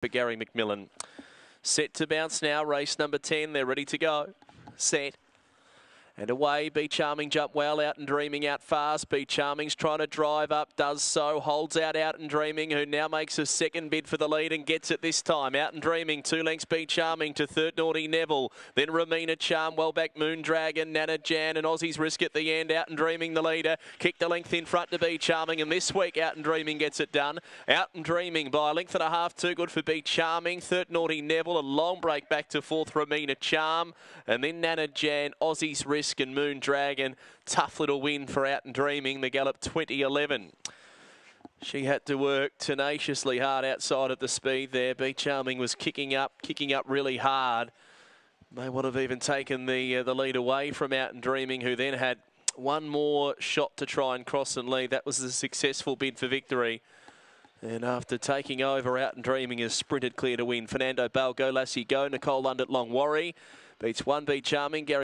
for Gary McMillan. Set to bounce now, race number 10. They're ready to go. Set. And away, Be Charming jump well out and dreaming out fast. Be Charming's trying to drive up, does so, holds out out and dreaming, who now makes a second bid for the lead and gets it this time. Out and dreaming, two lengths Be Charming to third Naughty Neville. Then Ramina Charm, well back Moon Dragon, Nana Jan and Aussie's Risk at the end. Out and dreaming the leader. Kicked a length in front to Be Charming and this week Out and Dreaming gets it done. Out and Dreaming by a length and a half, too good for Be Charming. Third Naughty Neville, a long break back to fourth Ramina Charm. And then Nana Jan, Aussie's Risk and Moon Dragon. Tough little win for Out and Dreaming, the Gallop 2011. She had to work tenaciously hard outside of the speed there. Be Charming was kicking up, kicking up really hard. May would have even taken the uh, the lead away from Out and Dreaming, who then had one more shot to try and cross and lead. That was a successful bid for victory. And after taking over, Out and Dreaming has sprinted clear to win. Fernando Bale, go Lassie, go. Nicole Lund at Longwarry. Beats one, Be Charming. Gary